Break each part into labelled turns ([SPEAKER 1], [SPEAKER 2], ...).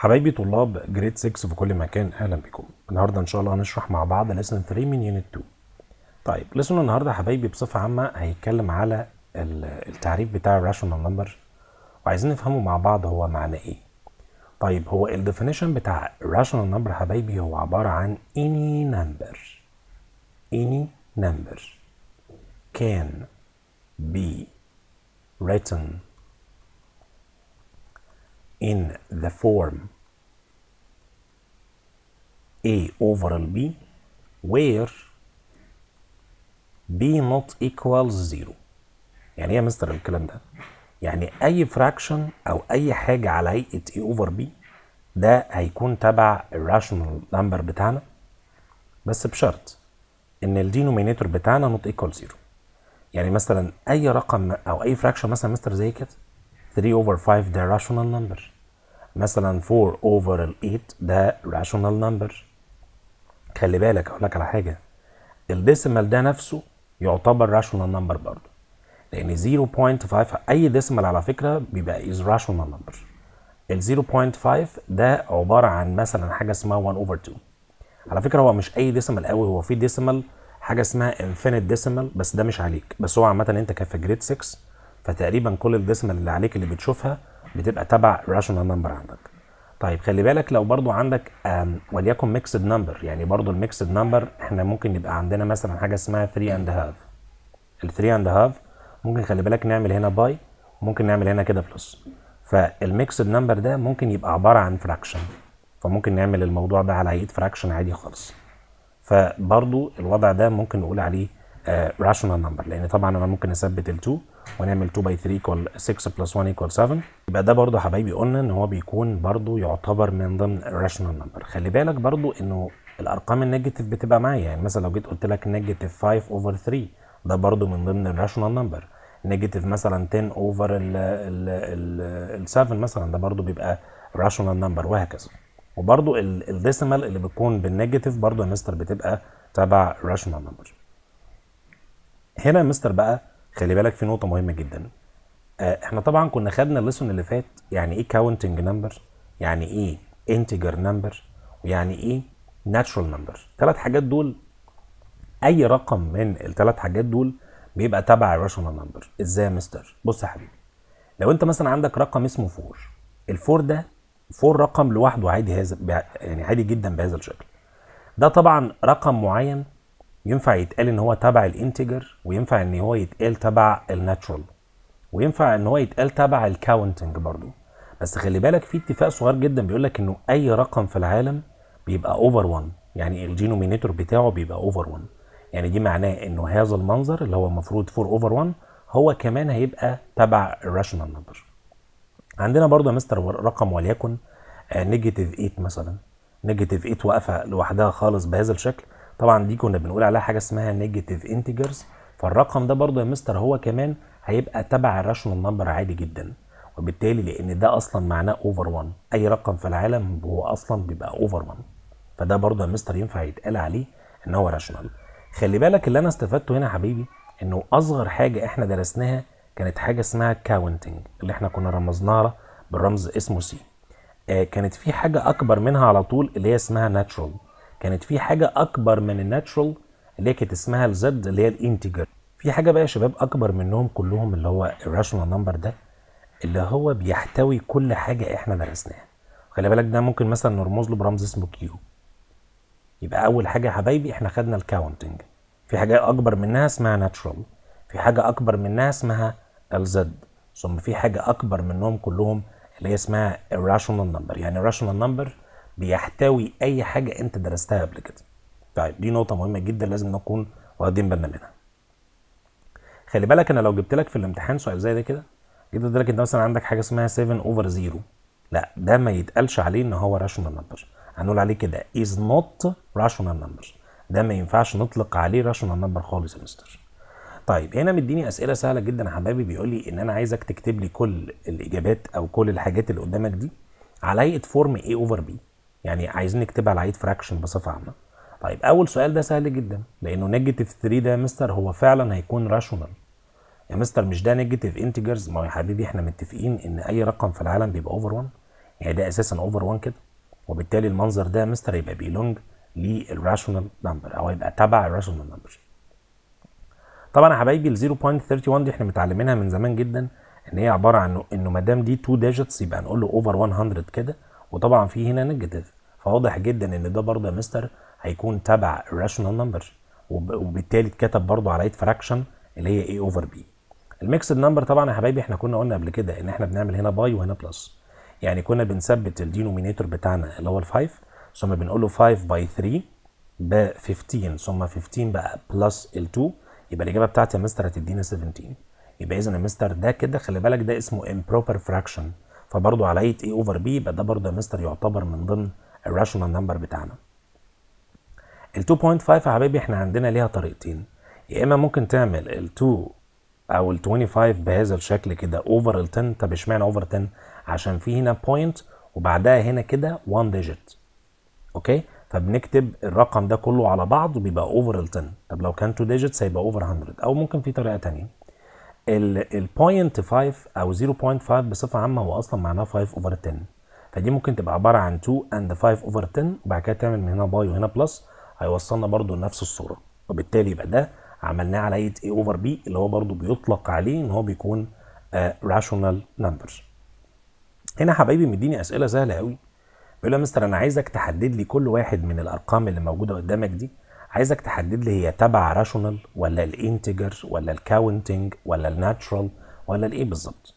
[SPEAKER 1] حبايبي طلاب grade 6 في كل مكان أهلا بكم. النهارده إن شاء الله هنشرح مع بعض lesson 3 من unit 2 طيب lesson النهارده حبايبي بصفة عامة هيتكلم على ال- التعريف بتاع ال rational number وعايزين نفهمه مع بعض هو معناه إيه. طيب هو ال definition بتاع ال rational number حبايبي هو عبارة عن any number. any number can be written in the form a over b where b not equals zero. يعني إيه يا مستر الكلام ده؟ يعني أي fraction أو أي حاجة على هيئة a over b ده هيكون تبع ال rational number بتاعنا. بس بشرط إن ال denominator بتاعنا not equal zero يعني مثلا أي رقم أو أي fraction مثلا مستر زي كده 3 over 5 ده rational number مثلا 4 over ال 8 ده rational number خلي بالك أقول لك على حاجة. ال decimal ده نفسه يعتبر rational number برضه. لأن 0.5 أي decimal على فكرة بيبقى as rational number ال 0.5 ده عبارة عن مثلا حاجة اسمها 1 over 2 على فكرة هو مش أي decimal قوي هو في decimal حاجة اسمها infinite decimal بس ده مش عليك. بس هو عامة أنت في grade 6 فتقريبا كل ال decimal اللي عليك اللي بتشوفها بتبقى تبع rational number عندك. طيب خلي بالك لو برضو عندك وليكن mixed number يعني برضو ال mixed number إحنا ممكن يبقى عندنا مثلا حاجة اسمها 3 and half ال 3 and half ممكن خلي بالك نعمل هنا by ممكن نعمل هنا كده plus فال mixed number ده ممكن يبقى عبارة عن fraction فممكن نعمل الموضوع ده على هيئه fraction عادي خالص. فبرضو الوضع ده ممكن نقول عليه rational number لأن طبعا أنا ممكن أثبت ال 2 ونعمل 2 by 3 equal 6 plus 1 equal 7 يبقى ده برضو حبايبي قلنا إن هو بيكون برضو يعتبر من ضمن ال rational number خلي بالك برضو إنه الأرقام ال negative بتبقى معايا يعني مثلا لو جيت قلت لك negative 5 over 3 ده برضو من ضمن ال rational number negative مثلا 10 over ال ال ال 7 مثلا ده برضو بيبقى rational number وهكذا. وبرضو ال decimal اللي بتكون بال negative برضو يا مستر بتبقى تبع rational number هنا يا مستر بقى خلي بالك في نقطة مهمة جدا. آه، إحنا طبعا كنا خدنا ال lesson اللي فات يعني إيه counting number يعني إيه integer number ويعني إيه natural number ثلاث حاجات دول أي رقم من الثلاث حاجات دول بيبقى تبع ال rational number إزاي يا مستر؟ بص يا حبيبي لو أنت مثلا عندك رقم اسمه 4 ال four ده four رقم لوحده عادي هذا يعني عادي جدا بهذا الشكل. ده طبعا رقم معين ينفع يتقال إن هو تبع ال integer وينفع إن هو يتقال تبع ال natural وينفع إن هو يتقال تبع ال counting برضو. بس خلي بالك في اتفاق صغير جدا بيقول لك إنه أي رقم في العالم بيبقى over 1 يعني ال denominator بتاعه بيبقى over 1 يعني دي معناه إنه هذا المنظر اللي هو المفروض 4 over 1 هو كمان هيبقى تبع ال rational number عندنا برضو يا مستر رقم وليكن negative 8 مثلا. negative 8 واقفة لوحدها خالص بهذا الشكل. طبعا دي كنا بنقول عليها حاجة اسمها negative integers فالرقم ده برضو يا مستر هو كمان هيبقى تبع ال rational number عادي جدا. وبالتالي لأن ده أصلا معناه over 1 أي رقم في العالم هو أصلا بيبقى over 1 فده برضو يا مستر ينفع يتقال عليه إن هو rational خلي بالك اللي أنا استفدته هنا يا حبيبي إنه أصغر حاجة إحنا درسناها كانت حاجة اسمها counting اللي إحنا كنا رمزناها بالرمز اسمه C آه كانت في حاجة أكبر منها على طول اللي هي اسمها natural كانت في حاجة أكبر من ال natural اللي هي كانت اسمها ال Z اللي هي ال integer في حاجة بقى يا شباب أكبر منهم كلهم اللي هو ال rational number ده اللي هو بيحتوي كل حاجة إحنا درسناها. خلي بالك ده ممكن مثلا نرمز له برمز اسمه Q يبقى أول حاجة يا حبايبي إحنا خدنا ال counting في حاجة أكبر منها اسمها natural في حاجة أكبر منها اسمها ال Z. ثم في حاجة أكبر منهم كلهم اللي هي اسمها ال rational number يعني ال rational number بيحتوي أي حاجة أنت درستها قبل كده. طيب دي نقطة مهمة جدا لازم نكون واخدين بالنا منها. خلي بالك أنا لو جبت لك في الامتحان سؤال زي ده كده قلت لك أنت مثلا عندك حاجة اسمها 7 over 0 لا ده ما يتقالش عليه إن هو rational number هنقول عليه كده is not rational number ده ما ينفعش نطلق عليه rational number خالص يا مستر. طيب هنا مديني أسئلة سهلة جدا. يا حبايبي بيقول لي إن أنا عايزك تكتب لي كل الإجابات أو كل الحاجات اللي قدامك دي على هيئة form A over B. يعني عايزين نكتبها على هيئه fraction بصفة عامة. طيب أول سؤال ده سهل جدا لأنه negative 3 ده يا مستر هو فعلا هيكون rational يا مستر مش ده negative integers ما هو يا حبيبي إحنا متفقين إن أي رقم في العالم بيبقى over 1 يعني ده أساسا over 1 كده. وبالتالي المنظر ده يا مستر يبقى belong لل rational number أو يبقى تبع ال rational number طبعا يا حبايبي ال 0.31 دي إحنا متعلمينها من زمان جدا إن هي عبارة عن إنه ما دام دي 2 digits يبقى نقول له over 100 كده. وطبعا في هنا negative. فواضح جدا إن ده برضه يا مستر هيكون تبع ال rational number وبالتالي اتكتب برضه على fraction اللي هي a over b ال mixed number طبعا يا حبايبي إحنا كنا قلنا قبل كده إن إحنا بنعمل هنا by وهنا plus يعني كنا بنثبت ال denominator بتاعنا اللي هو ال 5 ثم بنقول له 5 by 3 ب 15 ثم 15 بقى plus ال 2 يبقى الإجابة بتاعتي يا مستر هتدينا 17 يبقى اذا يا مستر ده كده خلي بالك ده اسمه improper fraction. فبرضه على اي a over b يبقى ده برضه يا مستر يعتبر من ضمن ال rational number بتاعنا. ال 2.5 يا حبايبي إحنا عندنا ليها طريقتين. يا إما ممكن تعمل ال 2 أو ال 25 بهذا الشكل كده over ال 10 طب اشمعنى over 10 عشان في هنا point وبعدها هنا كده 1 digit okay؟ فبنكتب الرقم ده كله على بعض وبيبقى over ال 10 طب لو كان 2 digits هيبقى over 100 أو ممكن في طريقة ثانية ال point 5 أو 0.5 بصفة عامة هو أصلا معناه 5 over 10 فدي ممكن تبقى عبارة عن 2 and 5 over 10 وبعد كده تعمل من هنا by وهنا plus هيوصلنا برضو لنفس الصورة. وبالتالي يبقى ده عملناه على a over b اللي هو برضو بيطلق عليه إن هو بيكون rational uh, number هنا حبايبي مديني أسئلة سهلة قوي بيقول يا مستر أنا عايزك تحدد لي كل واحد من الأرقام اللي موجودة قدامك دي. عايزك تحدد لي هي تبع rational ولا ال integer ولا ال counting ولا ال natural ولا الايه بالظبط.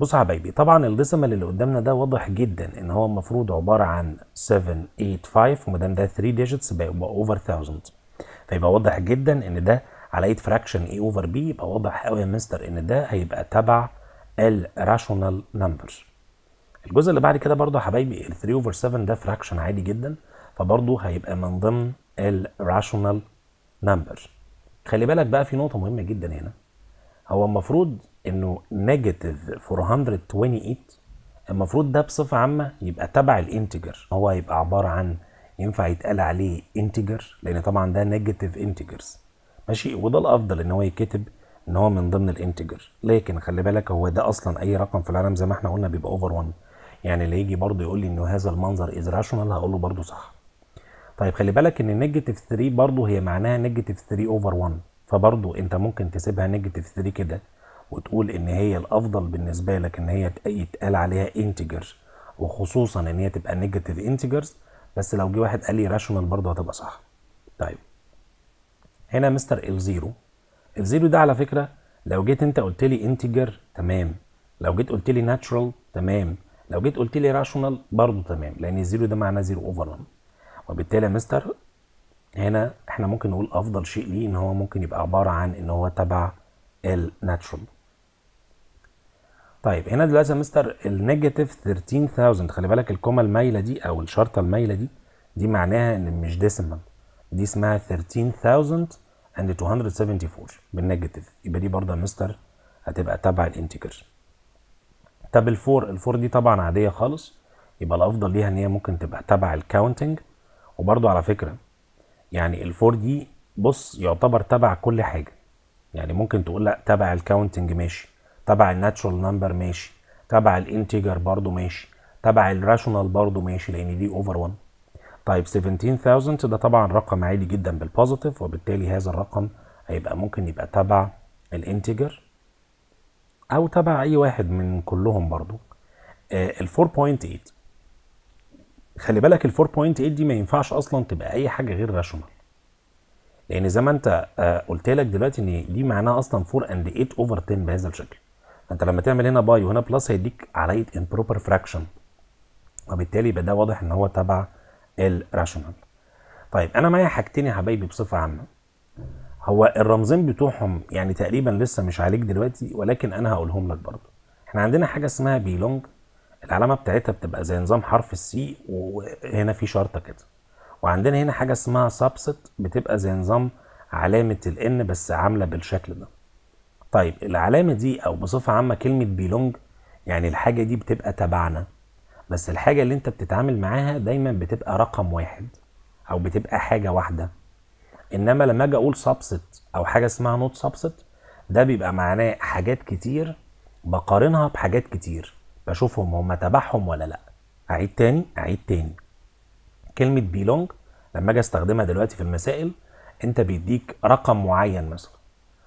[SPEAKER 1] بص يا حبايبي طبعا ال decimal اللي قدامنا ده واضح جدا إن هو المفروض عبارة عن 7 8 5 وما دام ده 3 digits يبقى over 1000 فيبقى واضح جدا إن ده على ايد fraction a over b يبقى واضح قوي يا مستر إن ده هيبقى تبع ال rational number الجزء اللي بعد كده برضه يا حبايبي ال 3 over 7 ده fraction عادي جدا فبرضه هيبقى من ضمن ال rational number خلي بالك بقى في نقطة مهمة جدا هنا. هو المفروض إنه negative 428 المفروض ده بصفة عامة يبقى تبع ال integer. هو هيبقى عبارة عن ينفع يتقال عليه integer لأن طبعا ده negative integers ماشي؟ وده الأفضل إن هو يتكتب إن هو من ضمن ال integer. لكن خلي بالك هو ده أصلا أي رقم في العالم زي ما إحنا قلنا بيبقى over 1 يعني اللي يجي برضه يقول لي إنه هذا المنظر is rational هقول له برضه صح. طيب خلي بالك إن negative 3 برضه هي معناها negative 3 over 1 فبرضه أنت ممكن تسيبها negative 3 كده وتقول إن هي الأفضل بالنسبة لك إن هي يتقال عليها integer وخصوصا إن هي تبقى negative integers بس لو جه واحد قال لي rational برضه هتبقى صح. طيب. هنا مستر ال zero ال zero ده على فكرة لو جيت أنت قلت لي integer تمام. لو جيت قلت لي natural تمام. لو جيت قلت لي rational برضه تمام. لأن ال zero ده معناه zero over 1 وبالتالي يا مستر هنا إحنا ممكن نقول أفضل شيء ليه إن هو ممكن يبقى عبارة عن إن هو تبع ال natural طيب هنا دلوقتي يا مستر ال negative 13000 خلي بالك ال comma المايلة دي أو الشرطة المايلة دي دي معناها إن مش decimal دي اسمها 13274 بال negative يبقى دي برضه يا مستر هتبقى تبع ال integer طب ال four ال four دي طبعا عادية خالص. يبقى الأفضل ليها إن هي ممكن تبقى تبع ال counting وبرضه على فكرة يعني ال four دي بص يعتبر تبع كل حاجة. يعني ممكن تقول لأ تبع ال counting ماشي تبع ال natural number ماشي تبع ال integer برضه ماشي تبع ال rational برضه ماشي لأن دي over 1 طيب 17000 ده طبعا رقم عالي جدا بال positive وبالتالي هذا الرقم هيبقى ممكن يبقى تبع ال integer أو تبع أي واحد من كلهم برضو ال 4.8 خلي بالك ال 4.8 دي ما ينفعش أصلا تبقى أي حاجة غير rational لأن زي ما أنت قلت لك دلوقتي إن دي معناها أصلا 4 and 8 over 10 بهذا الشكل. فأنت لما تعمل هنا by وهنا plus هيديك عليه improper fraction وبالتالي يبقى ده واضح إن هو تبع ال rational طيب أنا معايا حاجتين يا حبايبي بصفة عامة. هو الرمزين بتوعهم يعني تقريبا لسه مش عليك دلوقتي ولكن أنا هقولهم لك برضه. إحنا عندنا حاجة اسمها belong العلامة بتاعتها بتبقى زي نظام حرف ال C وهنا في شرطة كده. وعندنا هنا حاجة اسمها subset بتبقى زي نظام علامة ال N بس عاملة بالشكل ده. طيب العلامة دي أو بصفة عامة كلمة belong يعني الحاجة دي بتبقى تبعنا. بس الحاجة اللي انت بتتعامل معاها دايما بتبقى رقم واحد أو بتبقى حاجة واحدة. إنما لما أجي أقول subset أو حاجة اسمها not subset ده بيبقى معناه حاجات كتير بقارنها بحاجات كتير. بشوفهم هم تبعهم ولا لا. أعيد تاني أعيد تاني. كلمة belong لما أجي أستخدمها دلوقتي في المسائل أنت بيديك رقم معين مثلا.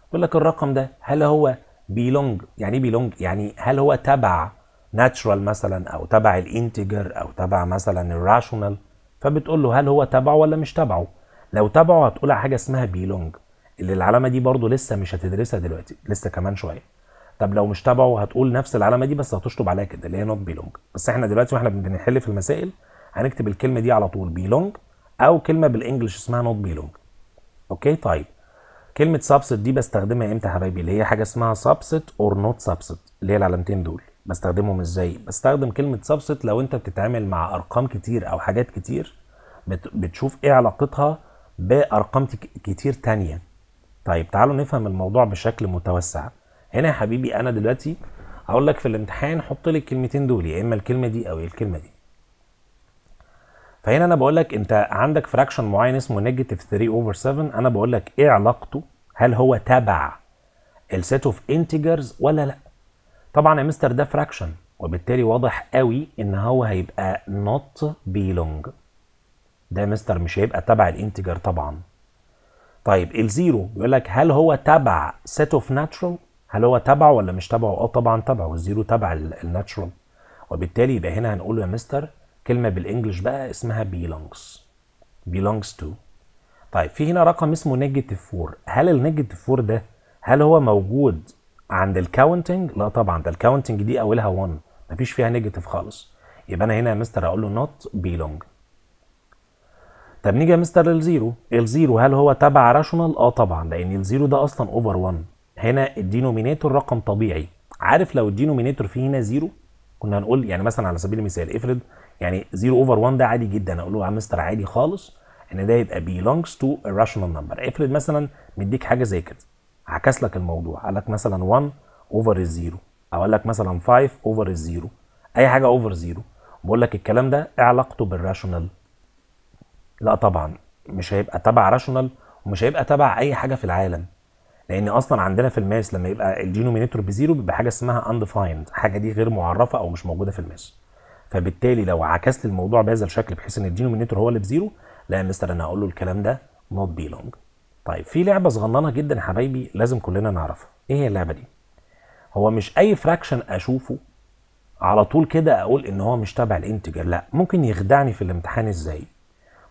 [SPEAKER 1] يقول لك الرقم ده هل هو belong يعني إيه belong يعني هل هو تبع natural مثلا أو تبع ال integer أو تبع مثلا ال rational فبتقول له هل هو تبعه ولا مش تبعه. لو تبعه هتقول على حاجة اسمها belong اللي العلامة دي برضو لسه مش هتدرسها دلوقتي لسه كمان شوية. طب لو مش تبعه هتقول نفس العلامة دي بس هتشطب عليها كده اللي هي not belong. بس إحنا دلوقتي وإحنا بنحل في المسائل هنكتب الكلمة دي على طول belong أو كلمة بال English اسمها not belong. okay؟ طيب. كلمة subset دي بستخدمها إمتى يا حبايبي؟ اللي هي حاجة اسمها subset or not subset اللي هي العلامتين دول. بستخدمهم إزاي؟ بستخدم كلمة subset لو أنت بتتعامل مع أرقام كتير أو حاجات كتير بت... بتشوف إيه علاقتها بأرقام كتير تانية. طيب تعالوا نفهم الموضوع بشكل متوسع. هنا يا حبيبي أنا دلوقتي هقول لك في الامتحان حط لي الكلمتين دول يا إما الكلمة دي أو الكلمة دي. فهنا أنا بقول لك أنت عندك fraction معين اسمه negative 3 over 7 أنا بقول لك إيه علاقته؟ هل هو تبع ال set of integers ولا لأ؟ طبعا يا مستر ده fraction وبالتالي واضح قوي إن هو هيبقى not belong. ده مستر مش هيبقى تبع ال integer طبعا. طيب ال zero بيقول لك هل هو تبع set of natural هل هو تبعه ولا مش تبعه؟ آه طبعا تبعه ال zero تبع ال natural. وبالتالي يبقى هنا هنقول له يا مستر كلمة بال English بقى اسمها belongs belongs to. طيب في هنا رقم اسمه negative 4 هل ال negative 4 ده هل هو موجود عند ال counting لا طبعا ده ال counting دي أولها 1 مفيش فيها negative خالص. يبقى أنا هنا يا مستر أقول له not belong. طب نيجي يا مستر لل zero. ال zero هل هو تبع rational آه طبعا لأن ال zero ده أصلا over 1 هنا ال denominator رقم طبيعي. عارف لو ال denominator فيه هنا zero؟ كنا هنقول يعني مثلا على سبيل المثال افرض يعني 0 over 1 ده عادي جدا. أقول له يا مستر عادي خالص إن ده يبقى belongs to a rational number. افرض مثلا مديك حاجة زي كده عكس لك الموضوع. قال لك مثلا 1 over ال zero أو قال لك مثلا 5 over ال zero أي حاجة over zero بقول لك الكلام ده إيه علاقته بال rational لا طبعا مش هيبقى تبع rational ومش هيبقى تبع أي حاجة في العالم. لأن أصلا عندنا في ال math لما يبقى ال denominator ب zero بيبقى حاجة اسمها undefined حاجة دي غير معرفه أو مش موجوده في ال math. فبالتالي لو عكست الموضوع بهذا الشكل بحيث ان ال denominator هو اللي ب zero لا يا مستر أنا هقول له الكلام ده not belong طيب في لعبة صغننة جدا يا حبايبي لازم كلنا نعرفها. إيه هي اللعبة دي؟ هو مش اي fraction اشوفه على طول كده أقول ان هو مش تبع ال integer لا. ممكن يخدعني في الامتحان إزاي؟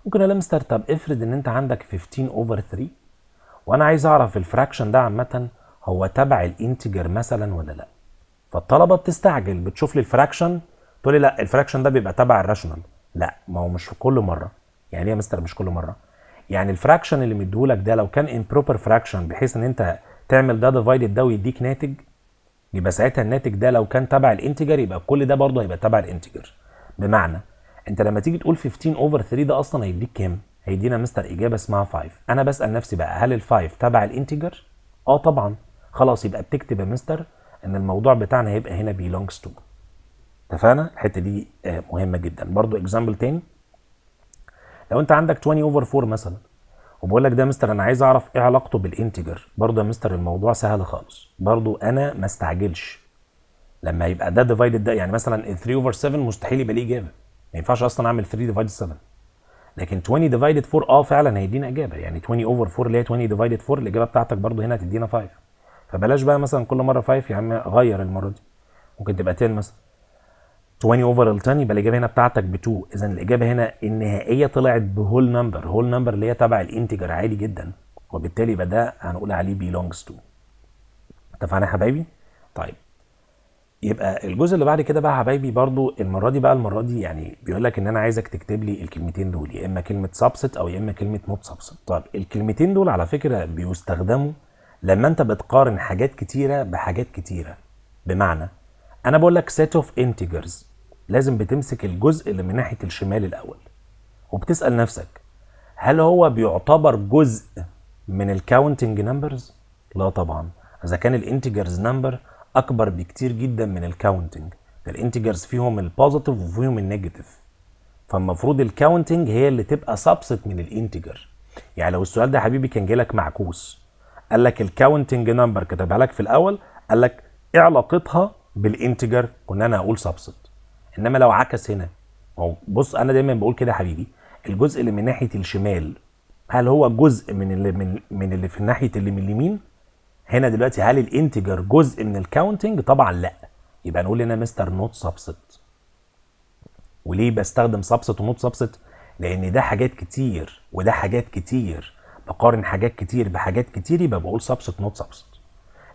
[SPEAKER 1] ممكن أقول مستر طب افرض ان انت عندك 15 over 3 وأنا عايز أعرف ال fraction ده عامة هو تبع ال integer مثلا ولا لأ. فالطلبة بتستعجل بتشوف لي ال fraction تقول لي لأ ال fraction ده بيبقى تبع ال rational لأ ما هو مش في كل مرة. يعني إيه يا مستر مش كل مرة؟ يعني ال fraction اللي مديهولك ده لو كان improper fraction بحيث إن أنت تعمل ده divided ده ويديك ناتج يبقى ساعتها الناتج ده لو كان تبع ال integer يبقى كل ده برضه هيبقى تبع ال integer بمعنى أنت لما تيجي تقول 15 over 3 ده أصلا هيديك كام؟ هيدينا مستر إجابة اسمها 5 أنا بسأل نفسي بقى هل ال5 تبع ال integer آه طبعا. خلاص يبقى بتكتب يا مستر إن الموضوع بتاعنا هيبقى هنا belongs to. اتفقنا؟ الحتة دي آه، مهمة جدا. برضو example تاني. لو أنت عندك 20 over 4 مثلا وبقول لك ده مستر أنا عايز أعرف إيه علاقته بال integer برضو يا مستر الموضوع سهل خالص. برضو أنا ما استعجلش. لما يبقى ده divided ده يعني مثلا ال 3 over 7 مستحيل يبقى ليه إجابة. ما ينفعش أصلا أعمل 3 divided 7 لكن 20 divided 4 آه فعلا هيدينا إجابة. يعني 20 over 4 اللي هي 20 divided 4 الإجابة بتاعتك برضو هنا هتدينا 5 فبلاش بقى مثلا كل مرة 5 يا عم غير المرة دي. ممكن تبقى 10 مثلا. 20 over ال 10 يبقى الإجابة هنا بتاعتك ب 2 اذا الإجابة هنا النهائية طلعت ب whole number whole number اللي هي تبع ال integer عادي جدا. وبالتالي يبقى ده هنقول عليه belongs to. اتفقنا يا حبايبي؟ طيب. يبقى الجزء اللي بعد كده بقى حبايبي برضو المرة دي بقى المرة دي يعني بيقول لك إن أنا عايزك تكتب لي الكلمتين دول يا إما كلمة subset أو يا إما كلمة not subset. طيب الكلمتين دول على فكرة بيستخدموا لما أنت بتقارن حاجات كتيرة بحاجات كتيرة. بمعنى أنا بقول لك set of integers لازم بتمسك الجزء اللي من ناحية الشمال الأول وبتسأل نفسك هل هو بيعتبر جزء من ال counting numbers لا طبعا. إذا كان ال integers number أكبر بكتير جدا من ال counting ال integers فيهم ال positive وفيهم ال negative فالمفروض ال counting هي اللي تبقى subset من ال integer يعني لو السؤال ده يا حبيبي كان جالك معكوس. قال لك ال counting number كتبها لك في الأول قال لك إيه علاقتها بال integer كنا أنا هقول subset إنما لو عكس هنا بص أنا دايما بقول كده يا حبيبي. الجزء اللي من ناحية الشمال هل هو جزء من اللي من من اللي في ناحية اللي من اليمين؟ هنا دلوقتي هل ال integer جزء من ال counting؟ طبعا لا. يبقى نقول هنا مستر not subset وليه بستخدم subset و not subset لأن ده حاجات كتير وده حاجات كتير. بقارن حاجات كتير بحاجات كتير يبقى بقول subset not subset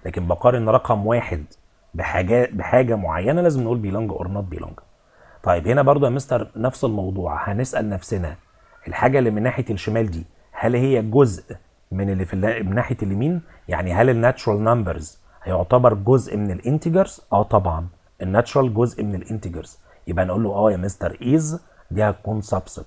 [SPEAKER 1] لكن بقارن رقم واحد بحاجة بحاجة معينة لازم نقول belong or not belong طيب هنا برضو يا مستر نفس الموضوع. هنسأل نفسنا الحاجة اللي من ناحية الشمال دي هل هي جزء من اللي في من ناحية اليمين؟ يعني هل ال natural numbers هيعتبر جزء من ال integers آه طبعا. ال natural جزء من ال integers يبقى نقول له آه يا مستر is دي هتكون subset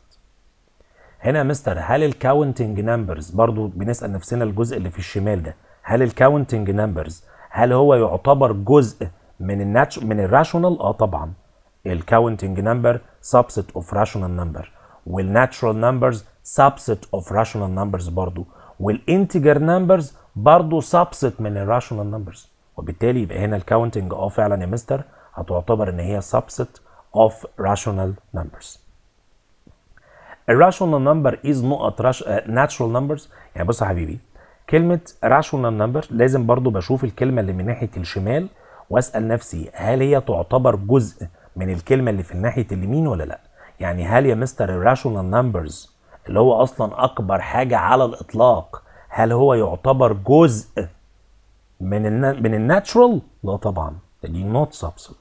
[SPEAKER 1] هنا يا مستر هل ال counting numbers برضو بنسأل نفسنا الجزء اللي في الشمال ده هل ال counting numbers هل هو يعتبر جزء من ال natu من ال rational آه طبعا. ال counting number subset of rational number. وال natural numbers subset of rational numbers برضو. وال integer numbers برضو subset من ال rational numbers وبالتالي يبقى هنا ال counting آه فعلا يا مستر هتعتبر إن هي subset of rational numbers. ال rational number is نقط natural numbers يعني بص يا حبيبي كلمة rational number لازم برضو بشوف الكلمة اللي من ناحية الشمال وأسأل نفسي هل هي تعتبر جزء من الكلمة اللي في ناحية اليمين ولا لأ؟ يعني هل يا مستر ال rational numbers اللي هو أصلا أكبر حاجة على الإطلاق هل هو يعتبر جزء من ال na... من ال natural؟ لا طبعا دي not subset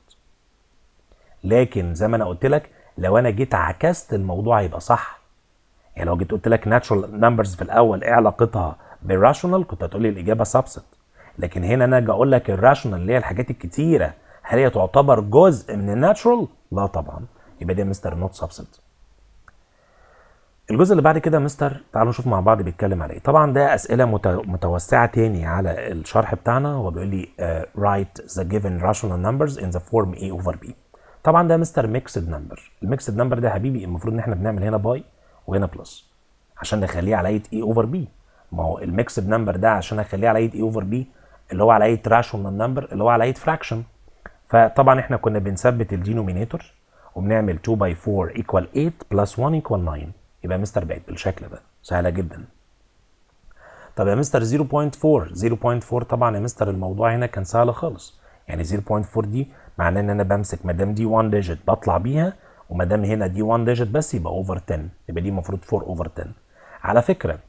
[SPEAKER 1] لكن زي ما أنا قلت لك لو أنا جيت عكست الموضوع هيبقى صح. يعني لو جيت قلت لك natural numbers في الأول إيه علاقتها بال rational كنت هتقول لي الإجابة subset لكن هنا أنا أجي أقول لك ال rational اللي هي الحاجات الكتيرة هل هي تعتبر جزء من ال natural لا طبعا. يبقى دي مستر not subset الجزء اللي بعد كده مستر تعالوا نشوف مع بعض بيتكلم على إيه. طبعا ده أسئلة متوسعة تاني على الشرح بتاعنا هو بيقول لي uh, write the given rational numbers in the form a over b. طبعا ده مستر mixed number ال mixed number ده يا حبيبي المفروض إن إحنا بنعمل هنا by وهنا plus عشان نخليه على هيئة a over b ما هو ال mixed number ده عشان أخليه على هيئة a over b اللي هو على هيئة rational number اللي هو على هيئة fraction فطبعا إحنا كنا بنثبت ال denominator وبنعمل 2 by 4 equal 8 plus 1 equal 9 يبقى مستر بقت بالشكل ده سهلة جدا. طب يا مستر 0.4 0.4 طبعا يا مستر الموضوع هنا كان سهل خالص. يعني 0.4 دي معناه إن أنا بمسك ما دام دي 1 digit بطلع بيها وما دام هنا دي 1 digit بس يبقى over 10 يبقى دي المفروض 4 over 10 على فكرة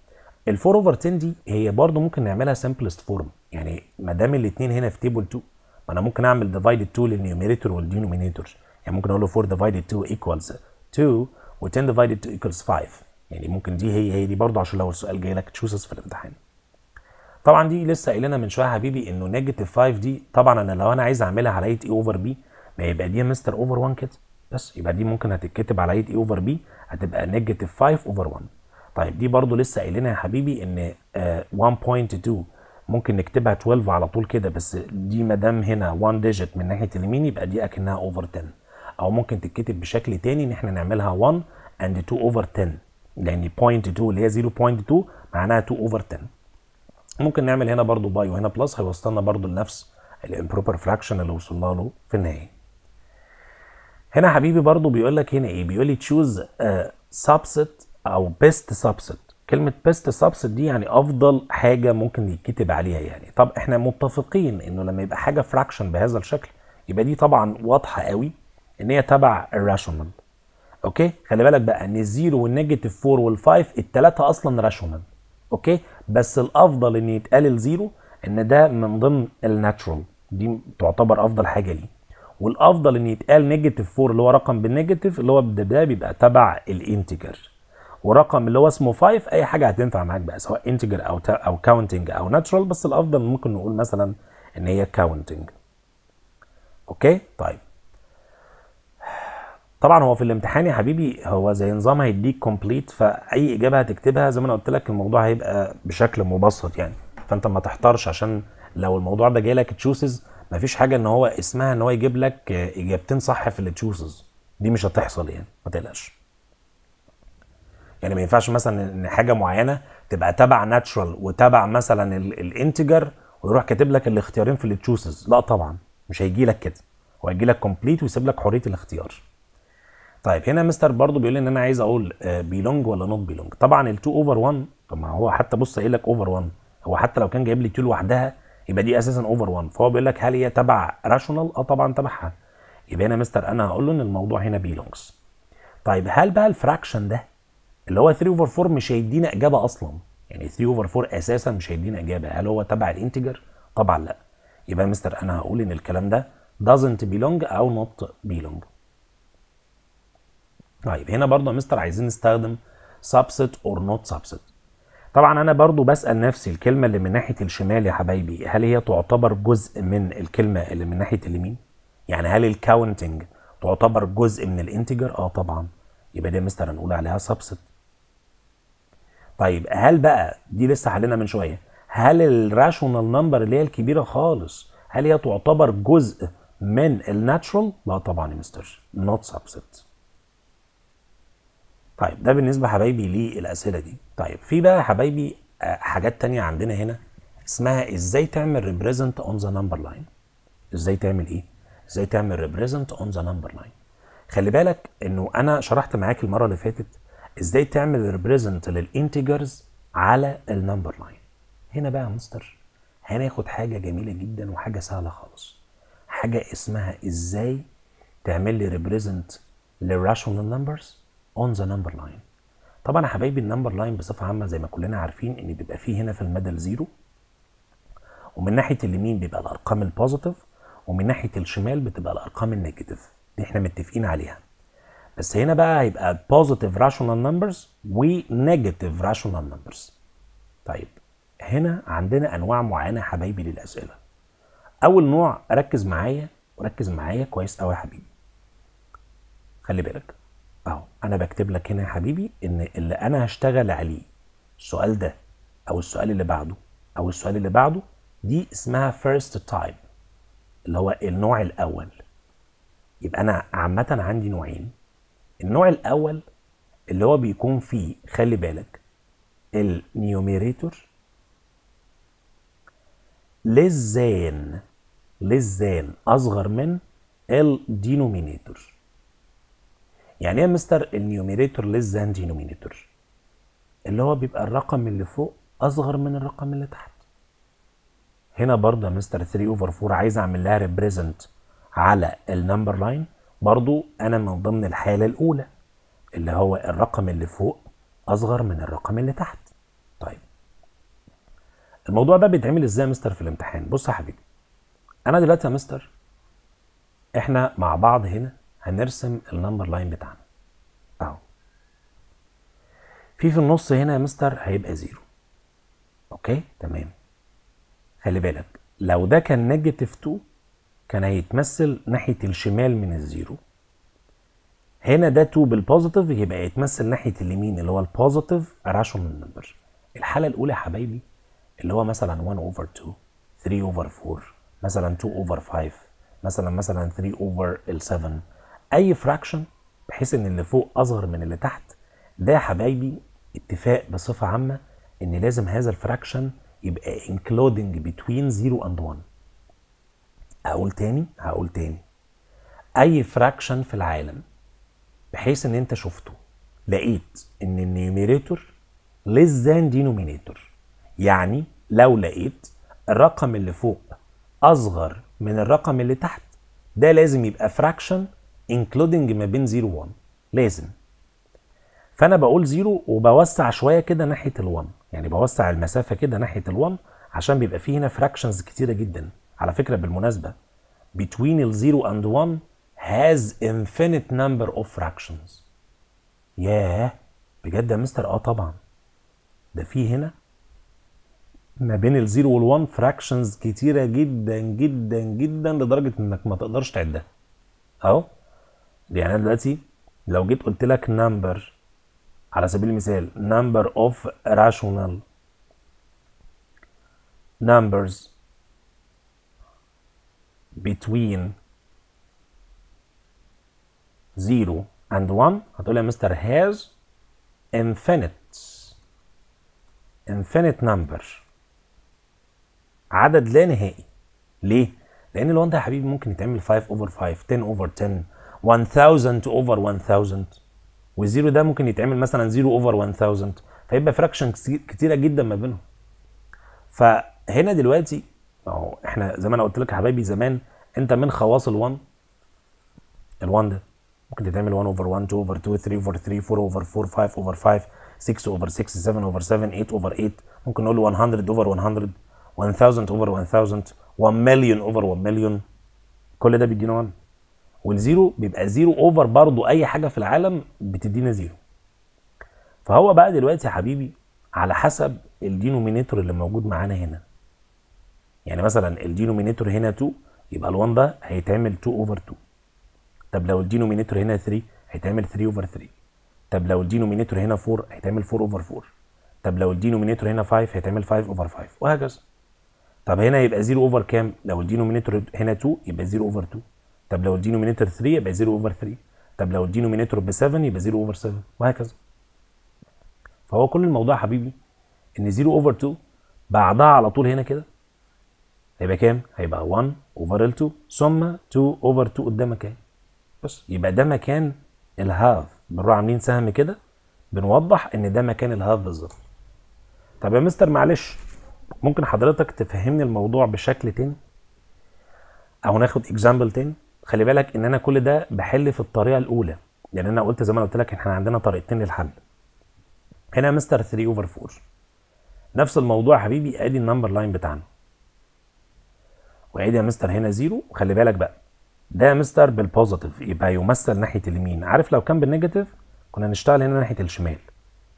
[SPEAKER 1] ال 4 over 10 دي هي برضو ممكن نعملها simplest form يعني ما دام الاثنين هنا في table 2 ما أنا ممكن أعمل divided 2 لل numerator وال denominator يعني ممكن أقول له 4 divided 2 equals 2 و10 divided 2 equals 5 يعني ممكن دي هي هي دي برضو عشان لو السؤال جاي لك choose في الامتحان. طبعا دي لسه قايلينها من شوية يا حبيبي إنه negative 5 دي طبعا أنا لو أنا عايز أعملها على a over b ما يبقى دي مستر over 1 كده. بس يبقى دي ممكن هتتكتب على a over b هتبقى negative 5 over 1 طيب دي برضو لسه قايلينها يا حبيبي إن آه 1.2 ممكن نكتبها 12 على طول كده بس دي ما دام هنا 1 digit من ناحية اليمين يبقى دي أكنها over 10 أو ممكن تتكتب بشكل تاني إن إحنا نعملها 1 and 2 over 10 لأن 0.2 اللي هي 0.2 معناها 2 over 10 ممكن نعمل هنا برضو by وهنا plus هيوصلنا برضو لنفس ال improper fraction اللي وصلنا له في النهاية. هنا حبيبي برضو بيقول لك هنا إيه؟ بيقول لي choose subset أو best subset كلمة best subset دي يعني أفضل حاجة ممكن يتكتب عليها يعني. طب إحنا متفقين إنه لما يبقى حاجة fraction بهذا الشكل يبقى دي طبعا واضحة قوي. إن هي تبع ال rational. okay? خلي بالك بقى إن ال zero وال negative 4 وال five التلاتة أصلا rational. okay? بس الأفضل إن يتقال ال zero إن ده من ضمن ال natural. دي تعتبر أفضل حاجة ليه. والأفضل إن يتقال negative 4 اللي هو رقم بال negative اللي هو ده بيبقى تبع ال integer. ورقم اللي هو اسمه 5 اي حاجة هتنفع معاك بقى سواء integer أو أو counting أو natural بس الافضل ممكن نقول مثلا ان هي counting okay؟ طيب. طبعا هو في الامتحان يا حبيبي هو زي نظام هيديك complete فأي إجابة هتكتبها زي ما أنا قلت لك الموضوع هيبقى بشكل مبسط يعني. فأنت ما تحتارش عشان لو الموضوع ده جاي لك choose مفيش حاجة إن هو اسمها إن هو يجيب لك إجابتين صح في ال choose دي مش هتحصل يعني ما تقلقش. يعني ما ينفعش مثلا إن حاجة معينة تبقى تبع natural وتبع مثلا ال integer ويروح كاتب لك الاختيارين في ال choose لا طبعا مش هيجي لك كده. هو هيجي لك complete ويسيب لك حرية الاختيار. طيب هنا مستر برضو بيقول إن أنا عايز أقول belong ولا not belong طبعا ال 2 over 1 طب ما هو حتى بص قايل لك over 1 هو حتى لو كان جايب لي 2 لوحدها يبقى دي أساسا over 1 فهو بيقول لك هل هي تبع rational آه طبعا تبعها. يبقى هنا مستر أنا هقول له إن الموضوع هنا belongs طيب هل بقى ال fraction ده اللي هو 3 over 4 مش هيدينا إجابة أصلا؟ يعني 3 over 4 أساسا مش هيدينا إجابة. هل هو تبع ال integer طبعا لا. يبقى مستر أنا هقول إن الكلام ده doesn't belong أو not belong. طيب هنا برضه يا مستر عايزين نستخدم subset or not subset. طبعا أنا برضو بسأل نفسي الكلمة اللي من ناحية الشمال يا حبايبي هل هي تعتبر جزء من الكلمة اللي من ناحية اليمين؟ يعني هل ال counting تعتبر جزء من ال integer؟ آه طبعا. يبقى دي مستر هنقول عليها subset. طيب هل بقى دي لسه حلنا من شوية هل ال rational number اللي هي الكبيرة خالص هل هي تعتبر جزء من ال natural لا طبعا يا مستر not subset. طيب ده بالنسبة حبايبي للاسئله دي. طيب في بقى حبايبي حاجات تانية عندنا هنا اسمها إزاي تعمل represent on the number line إزاي تعمل إيه؟ إزاي تعمل represent on the number line خلي بالك إنه أنا شرحت معاك المرة اللي فاتت إزاي تعمل represent لل integers على ال number line هنا بقى يا مستر هناخد حاجة جميلة جدا وحاجة سهلة خالص. حاجة اسمها إزاي تعمل لي represent لل rational numbers on the number line طبعا يا حبايبي ال number line بصفة عامة زي ما كلنا عارفين إن بيبقى فيه هنا في المدى ال zero. ومن ناحية اليمين بيبقى الأرقام ال positive ومن ناحية الشمال بتبقى الأرقام ال negative. دي إحنا متفقين عليها. بس هنا بقى هيبقى positive rational numbers و negative rational numbers طيب هنا عندنا أنواع معينة حبايبي للأسئلة. أول نوع ركز معايا وركز معايا كويس قوي يا حبيبي. خلي بالك. أهو أنا بكتب لك هنا يا حبيبي إن اللي أنا هشتغل عليه السؤال ده أو السؤال اللي بعده أو السؤال اللي بعده دي اسمها first type اللي هو النوع الأول. يبقى أنا عامة عندي نوعين النوع الأول اللي هو بيكون فيه خلي بالك النيوميريتور less than أصغر من ال denominator. يعني إيه mister ال numerator less than denominator؟ اللي هو بيبقى الرقم اللي فوق أصغر من الرقم اللي تحت. هنا برضه يا مستر 3 over 4 عايز أعمل لها represent على ال number line برضه أنا من ضمن الحالة الأولى اللي هو الرقم اللي فوق أصغر من الرقم اللي تحت. طيب. الموضوع ده بيتعمل إزاي يا مستر في الامتحان؟ بص يا حبيبي. أنا دلوقتي يا مستر إحنا مع بعض هنا هنرسم ال number line بتاعنا. أهو. في في النص هنا يا مستر هيبقى zero okay؟ تمام. خلي بالك لو ده كان negative 2 كان هيتمثل ناحية الشمال من ال zero. هنا ده 2 بال positive يبقى يتمثل ناحية اليمين اللي هو ال positive rational number الحالة الأولى يا حبايبي اللي هو مثلا 1 over 2 3 over 4 مثلا 2 over 5 مثلا مثلا 3 over ال 7 أي fraction بحيث إن اللي فوق أصغر من اللي تحت ده يا حبايبي اتفاق بصفة عامة إن لازم هذا ال fraction يبقى including between 0 and 1 هقول تاني هقول تاني. أي fraction في العالم بحيث إن أنت شفته لقيت إن ال numerator less than denominator يعني لو لقيت الرقم اللي فوق أصغر من الرقم اللي تحت ده لازم يبقى fraction including ما بين 0 و 1 لازم. فأنا بقول 0 وبوسع شوية كده ناحية ال1 يعني بوسع المسافة كده ناحية ال1 عشان بيبقى فيه هنا fractions كتيرة جدا. على فكرة بالمناسبة between ال 0 and 1 has infinite number of fractions. ياه! بجد يا مستر؟ آه طبعا. ده في هنا ما بين ال zero وال one fractions كتيرة جدا جدا جدا لدرجة إنك ما تقدرش تعدها. أهو. يعني أنا دلوقتي لو جيت قلت لك number على سبيل المثال number of rational numbers between 0 and 1 هتقول يا mister has infinite infinite number. عدد لا نهائي. ليه؟ لأن ال1 ده يا حبيبي ممكن يتعمل 5 over 5 10 over 10 1000 over 1000 وال zero ده ممكن يتعمل مثلا 0 over 1000 فيبقى fraction كتيرة جدا ما بينهم. فهنا دلوقتي أهو إحنا زي ما أنا قلت لك يا حبايبي زمان أنت من خواص ال1 ال1 ده ممكن تتعمل 1 over 1 2 over 2 3 over 3 4 over 4 5 over 5 6 over 6 7 over 7 8 over 8 ممكن نقول 100 over 100 1000 over 1000 1 مليون over 1 مليون كل ده بيدينا 1 وال zero بيبقى zero over برضو اي حاجة في العالم بتدينا zero. فهو بقى دلوقتي يا حبيبي على حسب ال denominator اللي موجود معانا هنا. يعني مثلا ال denominator هنا 2 يبقى ال1 ده هيتعمل 2 over 2 طب لو ال denominator هنا 3 هيتعمل 3 over 3 طب لو ال denominator هنا 4 هيتعمل 4 over 4 طب لو ال denominator هنا 5 هيتعمل 5 over 5 وهكذا. طب هنا يبقى 0 over كام؟ لو ال denominator هنا 2 يبقى 0 over 2 طب لو ال denominator 3 يبقى 0 over 3 طب لو ال denominator ب 7 يبقى 0 over 7 وهكذا. فهو كل الموضوع حبيبي إن 0 over 2 بعدها على طول هنا كده هيبقى كام؟ هيبقى 1 over ال 2 ثم 2 over 2 قدامك اهي بس يبقى ده مكان ال half بنروح عاملين سهم كده بنوضح إن ده مكان ال half بالظبط. طب يا مستر معلش ممكن حضرتك تفهمني الموضوع بشكل تاني؟ أو ناخد example تاني؟ خلي بالك إن أنا كل ده بحل في الطريقة الأولى. يعني أنا قلت زي ما قلت لك إحنا عندنا طريقتين للحل. هنا مستر 3 over 4 نفس الموضوع يا حبيبي أدي ال number line بتاعنا. وأدي يا مستر هنا zero وخلي بالك بقى ده يا mister بال positive يبقى يمثل ناحية اليمين. عارف لو كان بال negative كنا نشتغل هنا ناحية الشمال.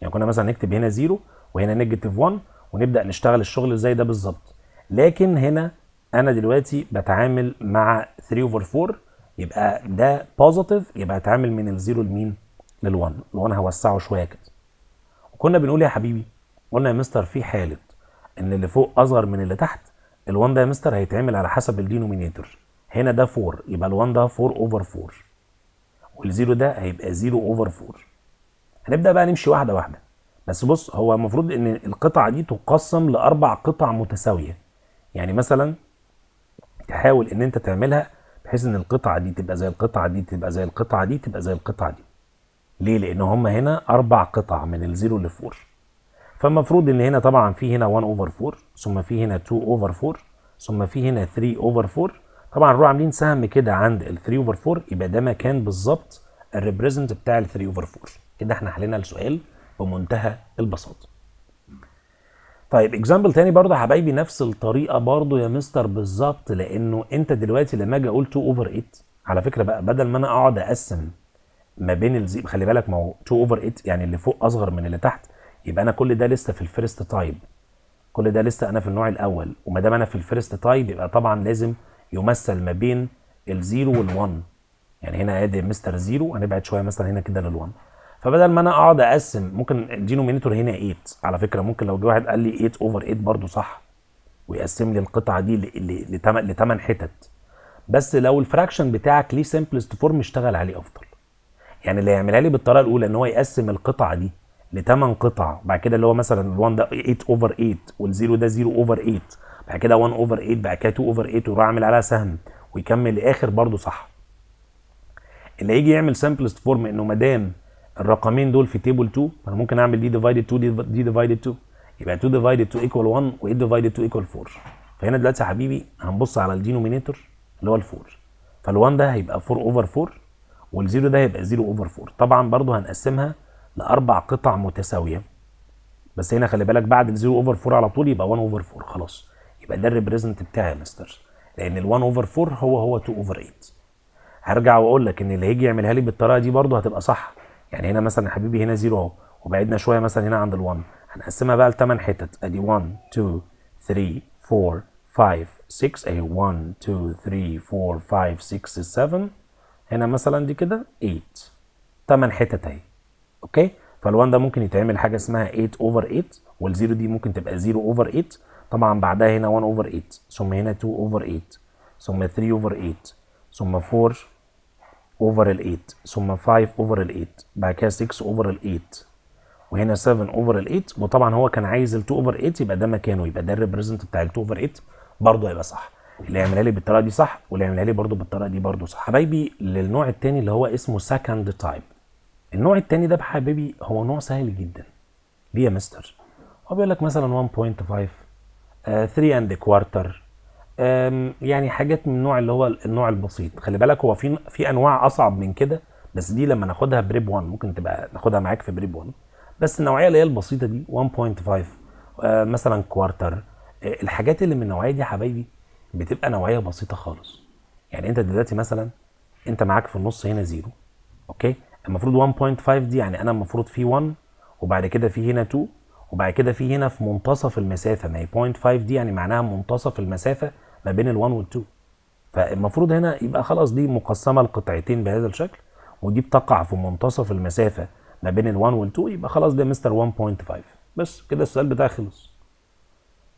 [SPEAKER 1] يعني كنا مثلا نكتب هنا zero وهنا negative 1 ونبدأ نشتغل الشغل زي ده بالظبط. لكن هنا أنا دلوقتي بتعامل مع 3 over 4 يبقى ده positive يبقى هتعامل من ال zero لمين؟ لل1 ال1 هوسعه شوية كده. وكنا بنقول يا حبيبي قلنا يا مستر في حالة إن اللي فوق أصغر من اللي تحت ال1 ده يا مستر هيتعمل على حسب ال denominator هنا ده 4 يبقى ال1 ده 4 over 4 وال zero ده هيبقى 0 over 4 هنبدأ بقى نمشي واحدة واحدة. بس بص هو المفروض إن القطعة دي تقسم لأربع قطع متساوية. يعني مثلا تحاول إن أنت تعملها بحيث إن القطعة دي تبقى زي القطعة دي تبقى زي القطعة دي تبقى زي القطعة دي. ليه؟ لأن هم هنا أربع قطع من ال zero ل 4 فالمفروض إن هنا طبعا في هنا 1 over 4 ثم في هنا 2 over 4 ثم في هنا 3 over 4 طبعا نروح عاملين سهم كده عند ال 3 over 4 يبقى ده مكان بالظبط ال represent بتاع ال 3 over 4 كده إحنا حلينا السؤال بمنتهى البساطة. طيب example تاني برضه حبايبي نفس الطريقة برضه يا مستر بالظبط لأنه أنت دلوقتي لما أجي أقول 2 over 8 على فكرة بقى بدل ما أنا أقعد أقسم ما بين الزي خلي بالك ما هو 2 over 8 يعني اللي فوق أصغر من اللي تحت يبقى أنا كل ده لسه في ال first type كل ده لسه أنا في النوع الأول وما دام أنا في ال first type يبقى طبعا لازم يمثل ما بين ال zero وال1 يعني هنا آدي مستر zero هنبعد شوية مثلا هنا كده لل1 فبدل ما أنا اقعد اقسم ممكن ال denominator هنا 8 على فكرة ممكن لو جه واحد قال لي 8 over 8 برضه صح ويقسم لي القطعة دي ل 8 حتت. بس لو ال fraction بتاعك ليه simplest form اشتغل عليه أفضل. يعني اللي يعملها لي بالطريقة الأولى إن هو يقسم القطعة دي لثمان قطع بعد كده اللي هو مثلا ال1 ده 8 over 8 وال zero ده 0 over 8 بعد كده 1 over 8 بعد كده 2 over 8 ويروح عامل عليها سهم ويكمل لآخر برضه صح. اللي هيجي يعمل simplest form إنه ما دام الرقمين دول في table 2 أنا ممكن أعمل دي divided 2 دي divided 2 يبقى 2 divided 2 equal 1 و8 divided 2 equal 4 فهنا دلوقتي يا حبيبي هنبص على ال denominator اللي هو ال 4 فال1 ده هيبقى 4 over 4 وال zero ده هيبقى 0 over 4 طبعا برضو هنقسمها لأربع قطع متساوية. بس هنا خلي بالك بعد ال 0 over 4 على طول يبقى 1 over 4 خلاص. يبقى ده ال represent بتاعي يا مستر لأن ال 1 over 4 هو هو 2 over 8 هرجع وأقول لك إن اللي هيجي يعملها لي بالطريقة دي برضو هتبقى صح. يعني هنا مثلا يا حبيبي هنا 0 أهو وبعدنا شوية مثلا هنا عند ال1 هنقسمها بقى لثمان حتت. أدي 1 2 3 4 5 6 أهي 1 2 3 4 5 6 7 هنا مثلا دي كده 8 8 حتت أهي. okay؟ فال1 ده ممكن يتعمل حاجة اسمها 8 over 8 وال zero دي ممكن تبقى 0 over 8 طبعا بعدها هنا 1 over 8 ثم هنا 2 over 8 ثم 3 over 8 ثم 4 over ال 8 ثم 5 over ال 8 بعد كده 6 over ال 8 وهنا 7 over ال 8 وطبعا هو كان عايز ال 2 over 8 يبقى ده مكانه يبقى ده ال represent بتاع ال 2 over 8 برضه هيبقى صح. اللي يعملها لي بالطريقة دي صح واللي يعملها لي برده بالطريقة دي برده صح. حبايبي للنوع الثاني اللي هو اسمه second type النوع الثاني ده حبايبي هو نوع سهل جدا. ليه يا مستر. هو بيقول لك مثلا 1.5 3 and quarter يعني حاجات من النوع اللي هو النوع البسيط. خلي بالك هو في في أنواع أصعب من كده بس دي لما ناخدها prep 1 ممكن تبقى ناخدها معاك في prep 1 بس النوعية اللي هي البسيطة دي 1.5 آه مثلا quarter آه الحاجات اللي من النوعية دي يا حبايبي بتبقى نوعية بسيطة خالص. يعني أنت دلوقتي مثلا أنت معاك في النص هنا zero okay؟ المفروض 1.5 دي يعني أنا المفروض في 1 وبعد كده في هنا 2 وبعد كده في هنا في منتصف المسافة ما هي 0.5 دي يعني معناها منتصف المسافة ما بين ال1 وال2 فالمفروض هنا يبقى خلاص دي مقسمة لقطعتين بهذا الشكل ودي بتقع في منتصف المسافة ما بين ال1 وال2 يبقى خلاص ده مستر 1.5 بس كده السؤال بتاعي خلص.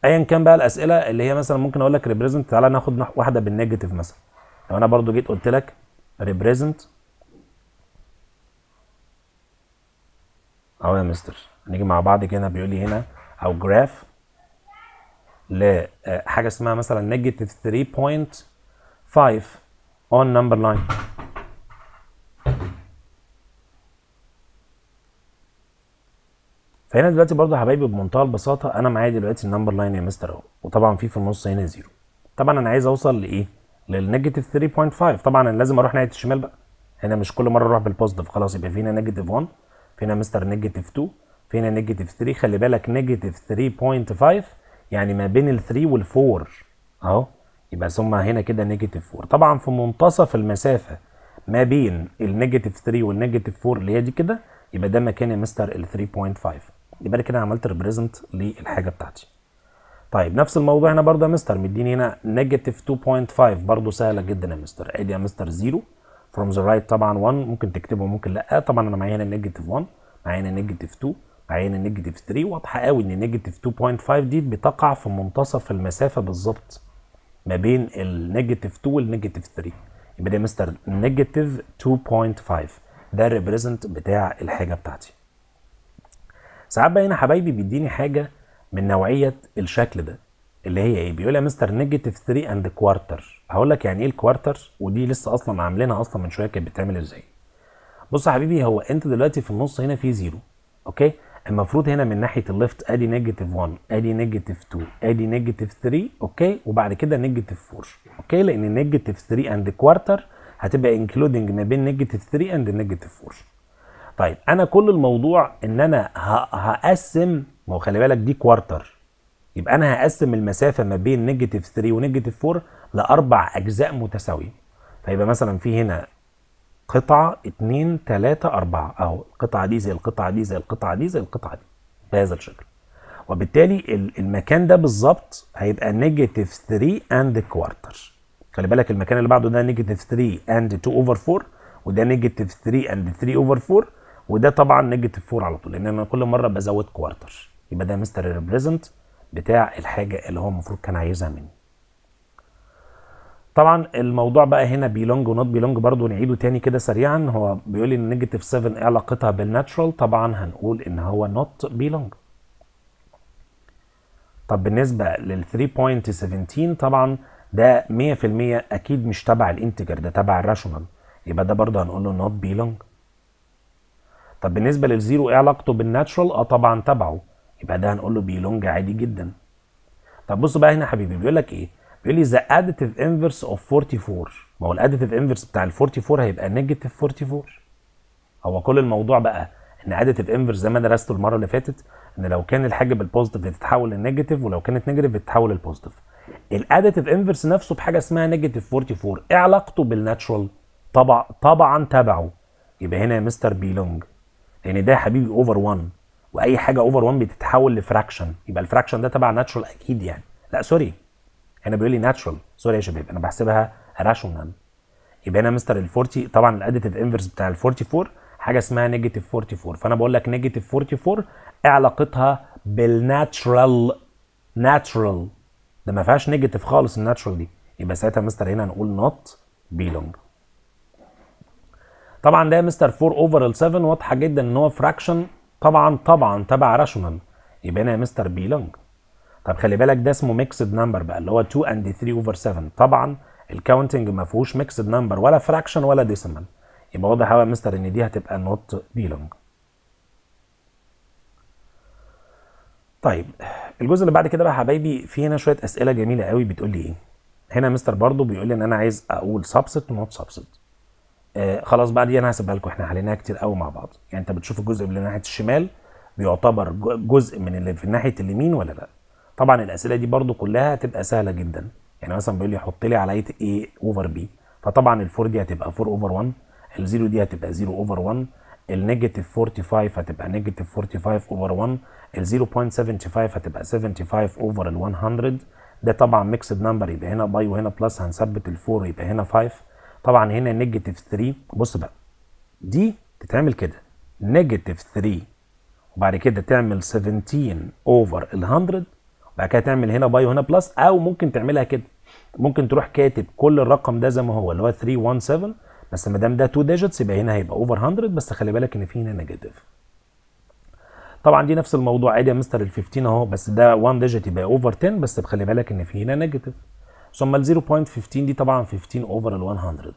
[SPEAKER 1] ايا كان بقى الأسئلة اللي هي مثلا ممكن أقول لك represent تعالى ناخد واحدة بال negative مثلا. لو أنا برضو جيت قلت لك represent أهو يا مستر نيجي مع بعض كده بيقول لي هنا أو graph لحاجه اسمها مثلا negative 3.5 on number line. فهنا دلوقتي برضه حبايبي بمنتهى البساطة أنا معايا دلوقتي ال number line يا مستر أهو. وطبعا في في النص هنا zero طبعا أنا عايز أوصل لإيه؟ لل negative 3.5 طبعا أنا لازم أروح ناحية الشمال بقى. هنا مش كل مرة أروح بال positive خلاص يبقى في هنا negative 1 في هنا مستر negative 2 في هنا negative 3 خلي بالك negative 3.5 يعني ما بين ال 3 وال 4 أهو. يبقى ثم هنا كده negative 4 طبعا في منتصف المسافة ما بين ال negative 3 وال negative 4 اللي هي دي كده يبقى ده مكان يا مستر ال 3.5 يبقى كده عملت represent للحاجة بتاعتي. طيب نفس الموضوع هنا برضه يا مستر. مديني هنا negative 2.5 برضه سهلة جدا يا مستر. ادي يا مستر 0 from the right طبعا 1 ممكن تكتبه ممكن لأ. طبعا أنا معايا هنا negative 1 معايا هنا negative 2 معايا هنا negative 3 واضحة قوي إن negative 2.5 دي بتقع في منتصف المسافة بالظبط ما بين ال negative 2 وال negative 3 يبقى ده مستر negative 2.5 ده ال represent بتاع الحاجة بتاعتي. ساعات بقى هنا حبايبي بيديني حاجة من نوعية الشكل ده اللي هي إيه؟ بيقول يا مستر negative 3 and quarter هقول لك يعني إيه ال quarter ودي لسه أصلا عاملينها أصلا من شوية كانت بتتعمل إزاي. بص يا حبيبي هو أنت دلوقتي في النص هنا في zero okay؟ المفروض هنا من ناحية ال left أدي negative 1 أدي negative 2 أدي negative 3 okay؟ وبعد كده negative 4 Okay؟ لأن negative 3 and quarter هتبقى including ما بين negative 3 and negative 4 طيب أنا كل الموضوع إن أنا هقسم ما هو خلي بالك دي quarter. يبقى أنا هقسم المسافة ما بين negative 3 و negative 4 لأربع أجزاء متساويه فيبقى مثلا في هنا قطعة 2 3 4 أهو القطعة دي زي القطعة دي زي القطعة دي زي القطعة دي بهذا الشكل. وبالتالي المكان ده بالظبط هيبقى negative 3 and quarter خلي بالك المكان اللي بعده ده negative 3 and 2 over 4 وده negative 3 and 3 over 4 وده طبعا negative 4 على طول لأن أنا كل مرة بزود quarter يبقى ده mister represent بتاع الحاجة اللي هو المفروض كان عايزها مني. طبعا الموضوع بقى هنا belong و not belong برضو نعيده تاني كده سريعا. هو بيقول لي إن negative 7 إيه علاقتها بال natural؟ طبعا هنقول إن هو not belong. طب بالنسبة لل 3.17 طبعا ده 100% أكيد مش تبع ال integer ده تبع ال rational. يبقى ده برضه هنقول له not belong. طب بالنسبة لل zero إيه علاقته بال natural؟ آه طبعا تبعه. يبقى ده هنقول له belong عادي جدا. طب بص بقى هنا حبيبي بيقول لك إيه؟ بيقول لي the additive inverse of 44 ما هو ال additive inverse بتاع ال 44 هيبقى negative 44 هو كل الموضوع بقى إن additive inverse زي ما درسته المرة اللي فاتت إن لو كان الحاجة بال positive بتتحول لل negative ولو كانت negative بتتحول لل positive ال additive inverse نفسه بحاجة اسمها negative 44 إيه علاقته بال natural طبعا طبعا تبعه. يبقى هنا يا mister belong لأن ده يا حبيبي over 1 وأي حاجة over 1 بتتحول ل fraction يبقى ال fraction ده تبع natural أكيد يعني. لا sorry هنا بيقول لي natural sorry يا شباب أنا بحسبها rational يبقى هنا مستر ال 40 طبعا ال additive inverse بتاع ال 44 حاجة اسمها negative 44 فأنا بقول لك negative 44 إيه علاقتها بال natural natural ده ما فيهاش negative خالص ال natural دي. يبقى ساعتها مستر هنا هنقول not belong طبعا ده مستر 4 over ال 7 واضحة جدا إن هو fraction طبعا طبعا تبع rational يبقى هنا mister belong طب خلي بالك ده اسمه mixed number بقى اللي هو 2 and 3 over 7 طبعا ال counting ما فيهوش mixed number ولا fraction ولا decimal يبقى واضح قوي يا مستر إن دي هتبقى not belong طيب الجزء اللي بعد كده بقى يا حبايبي في هنا شوية أسئلة جميلة قوي بتقول لي إيه. هنا مستر برضو بيقول لي إن أنا عايز أقول subset و not subset آه خلاص بقى دي أنا هسيبها لكم إحنا حليناها كتير قوي مع بعض. يعني أنت بتشوف الجزء اللي ناحية الشمال بيعتبر جزء من اللي في ناحية اليمين ولا لأ؟ طبعا الأسئلة دي برضو كلها هتبقى سهلة جدا. يعني مثلا بيقول لي حط لي على a over b فطبعا ال four دي هتبقى 4 over 1 ال zero دي هتبقى 0 over 1 ال negative 45 هتبقى negative 45 over 1 ال 0.75 هتبقى 75 over ال 100 ده طبعا mixed number يبقى هنا by وهنا plus هنثبت ال four يبقى هنا 5 طبعا هنا negative 3 بص بقى دي تتعمل كده. negative 3 وبعد كده تعمل 17 over ال 100 وبعد كده تعمل هنا by وهنا plus أو ممكن تعملها كده. ممكن تروح كاتب كل الرقم ده زي ما هو اللي هو 317 بس ما دام ده 2 digits يبقى هنا هيبقى over 100 بس خلي بالك إن في هنا negative طبعا دي نفس الموضوع عادي يا مستر ال 15 أهو بس ده 1 digit يبقى over 10 بس خلي بالك إن في هنا negative ثم ال 0.15 دي طبعا 15 over ال 100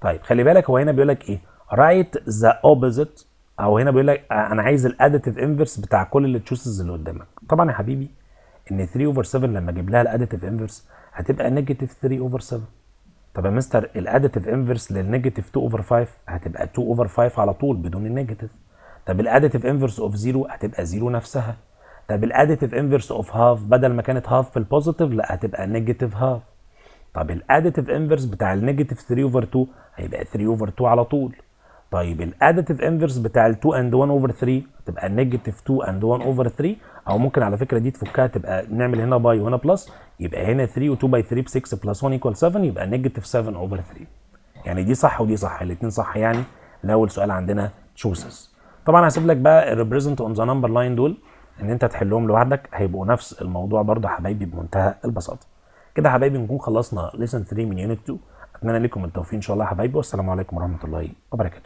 [SPEAKER 1] طيب خلي بالك هو هنا بيقول لك إيه؟ Write the opposite أو هنا بيقول لك أنا عايز ال additive inverse بتاع كل ال choices اللي قدامك. طبعا يا حبيبي إن 3 over 7 لما أجيب لها ال additive inverse هتبقى negative 3 over 7 طب يا mister ال additive inverse لل negative 2 over 5 هتبقى 2 over 5 على طول بدون ال negative طب ال additive inverse of 0 هتبقى 0 نفسها. طب ال additive inverse of half بدل ما كانت half في ال positive لا هتبقى negative half طب ال additive inverse بتاع ال negative 3 over 2 هيبقى 3 over 2 على طول. طيب ال additive inverse بتاع ال 2 and 1 over 3 هتبقى negative 2 and 1 over 3 أو ممكن على فكرة دي تفكها تبقى نعمل هنا by وهنا plus يبقى هنا 3 و2 by 3 ب 6 plus 1 equal 7 يبقى negative 7 over 3 يعني دي صح ودي صح الاثنين صح يعني الأول سؤال عندنا choices طبعا هسيب لك بقى ال represent on the number line دول إن أنت تحلهم لوحدك هيبقوا نفس الموضوع برضه حبايبي بمنتهى البساطة. كده حبايبي نكون خلصنا ليسن 3 من يونت 2 أتمنى لكم التوفيق إن شاء الله يا حبايبي والسلام عليكم ورحمة الله وبركاته.